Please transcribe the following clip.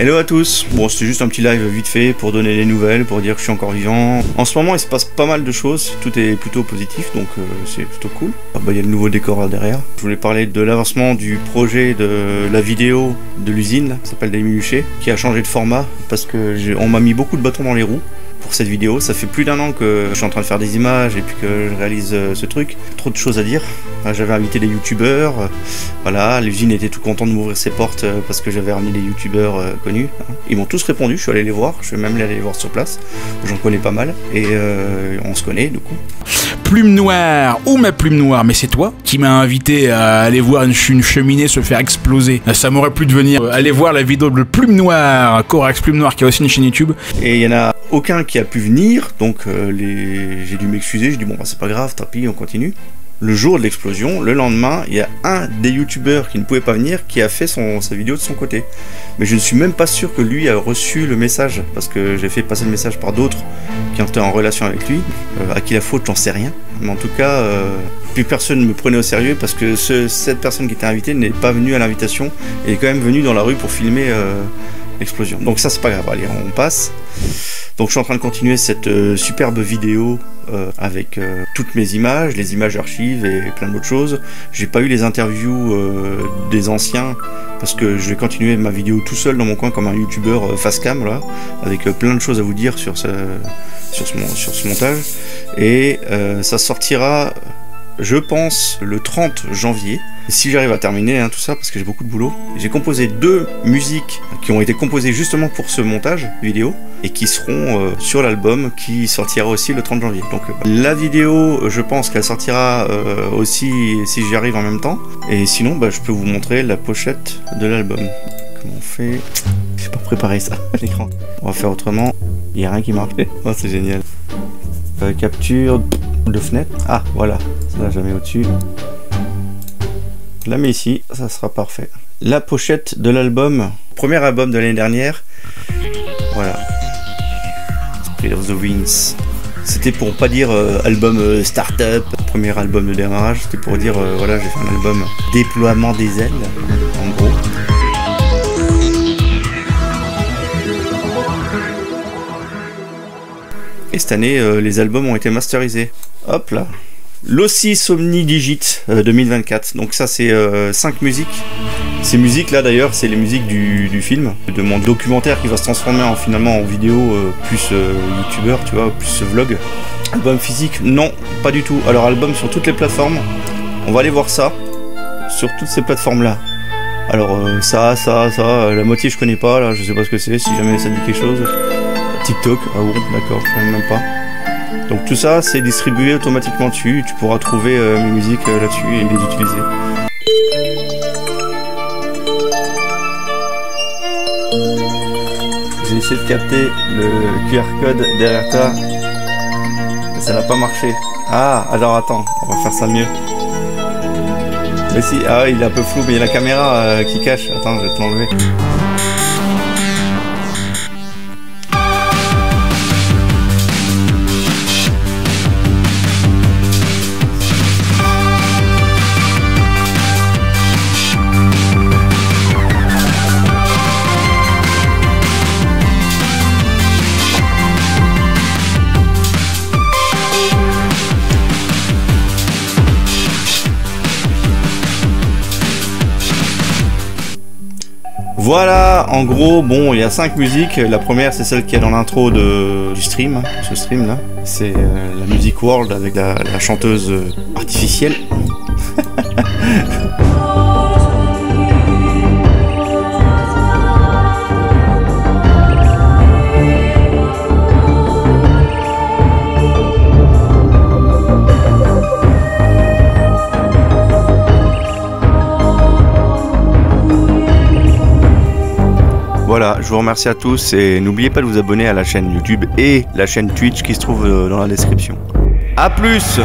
Hello à tous, bon c'était juste un petit live vite fait pour donner les nouvelles, pour dire que je suis encore vivant. En ce moment il se passe pas mal de choses, tout est plutôt positif donc euh, c'est plutôt cool. Ah bah il y a le nouveau décor derrière. Je voulais parler de l'avancement du projet de la vidéo de l'usine, ça s'appelle Demi qui a changé de format parce que on m'a mis beaucoup de bâtons dans les roues pour cette vidéo. Ça fait plus d'un an que je suis en train de faire des images et puis que je réalise euh, ce truc. Trop de choses à dire. J'avais invité des youtubeurs. Euh, voilà, l'usine était tout content de m'ouvrir ses portes euh, parce que j'avais ramené des youtubeurs connus. Hein. Ils m'ont tous répondu, je suis allé les voir. Je vais même aller les voir sur place. J'en connais pas mal et on se connaît du coup. Plume noire, oh ma plume noire, mais c'est toi qui m'as invité à aller voir une, cheminée se faire exploser. Ça m'aurait pu de venir aller voir la vidéo de Plume Noire, Corax Plume Noire qui a aussi une chaîne YouTube. Et il y en a aucun qui a pu venir, donc euh, j'ai dû m'excuser, j'ai dit bon bah c'est pas grave, tant pis, on continue. Le jour de l'explosion, le lendemain, il y a un des youtubeurs qui ne pouvait pas venir qui a fait sa vidéo de son côté. Mais je ne suis même pas sûr que lui a reçu le message, parce que j'ai fait passer le message par d'autres qui été en relation avec lui. Euh, à qui la faute, j'en sais rien. Mais en tout cas, euh, plus personne ne me prenait au sérieux parce que cette personne qui était invitée n'est pas venue à l'invitation et est quand même venue dans la rue pour filmer l'explosion. Donc ça c'est pas grave, allez on passe. Donc je suis en train de continuer cette euh, superbe vidéo euh, avec euh, toutes mes images, les images archives et plein d'autres choses. J'ai pas eu les interviews des anciens parce que je vais continuer ma vidéo tout seul dans mon coin comme un youtubeur face cam là, avec plein de choses à vous dire sur ce, sur ce montage. Et ça sortira je pense, le 30 janvier. Si j'arrive à terminer hein, tout ça, parce que j'ai beaucoup de boulot, j'ai composé deux musiques qui ont été composées justement pour ce montage vidéo et qui seront euh, sur l'album qui sortira aussi le 30 janvier. Donc euh, la vidéo, je pense qu'elle sortira euh, aussi si j'y arrive en même temps. Et sinon, bah, je peux vous montrer la pochette de l'album. Comment on fait? J'ai pas préparé ça l'écran. On va faire autrement. Il n'y a rien qui marche. Oh, c'est génial. capture de fenêtre. Ah, voilà. Ça, jamais au-dessus. La mets ici, ça sera parfait. La pochette de l'album, premier album de l'année dernière. Voilà. Of the Winds. C'était pour pas dire euh, album euh, start-up, premier album de démarrage, c'était pour dire euh, voilà, j'ai fait un album déploiement des ailes, en gros. Et cette année, les albums ont été masterisés. Hop là, L'Ossis Omni Digit 2024. Donc ça c'est 5 euh, musiques. Ces musiques là d'ailleurs c'est les musiques du, film, de mon documentaire qui va se transformer en finalement en vidéo euh, plus euh, youtubeur, tu vois, plus vlog. Album physique, non, pas du tout. Alors album sur toutes les plateformes. On va aller voir ça sur toutes ces plateformes là. Alors ça, ça, ça, la moitié je connais pas là, je sais pas ce que c'est, si jamais ça dit quelque chose. TikTok, ah bon, d'accord, je connais même pas. Donc tout ça, c'est distribué automatiquement dessus. Tu pourras trouver euh, mes musiques euh, là-dessus et les utiliser. J'ai essayé de capter le QR code derrière toi. Mais ça n'a pas marché. Ah, alors attends, on va faire ça mieux. Mais si, ah il est un peu flou, mais il y a la caméra euh, qui cache. Attends, je vais te l'enlever. Voilà, en gros, bon, il y a cinq musiques. La première, c'est celle qui est dans l'intro du stream, hein, ce stream là. C'est euh, la musique World avec la chanteuse euh, artificielle. je vous remercie à tous et n'oubliez pas de vous abonner à la chaîne YouTube et la chaîne Twitch qui se trouve euh, dans la description. A plus